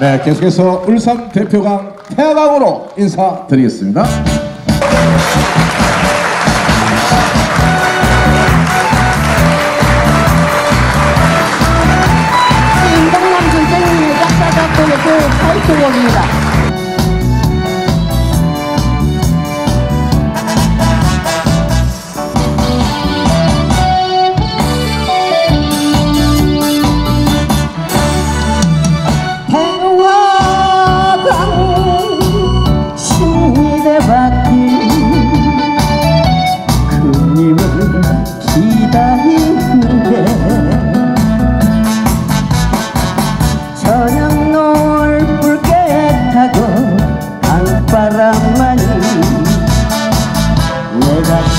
네, 계속해서 울산 대표강 태화강으로 인사드리겠습니다. 임동남 선생님의 작사작곡의 그 타이틀곡입니다.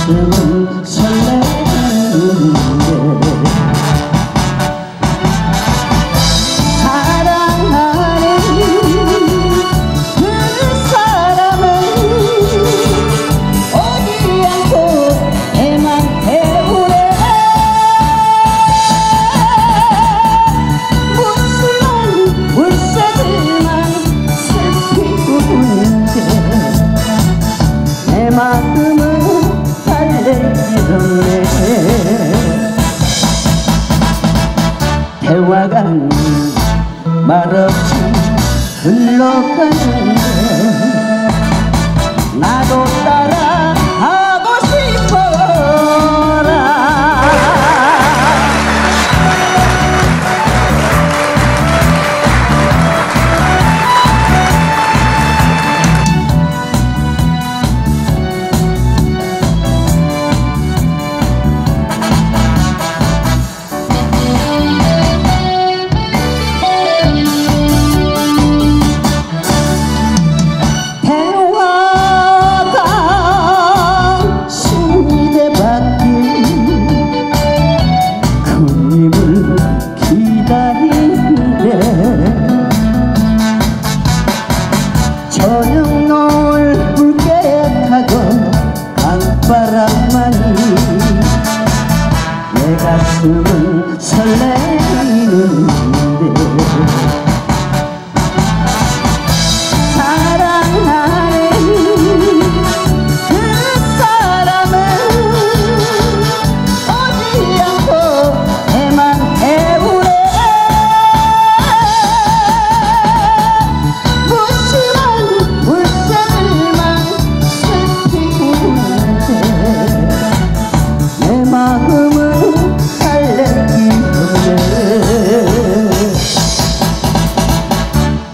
내 달래지던네 대화가 말없이 흘러가는데 나도 그님을 기다리는데 저녁 노을 붉게 타고 강바람만이 내 가슴은 설레이는데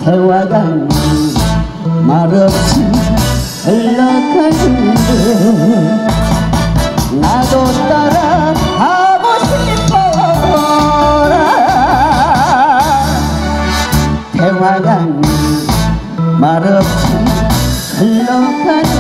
대화가 말없이 흘러가는데 나도 따라 하고 싶어라. 대화가 말없이 흘러가는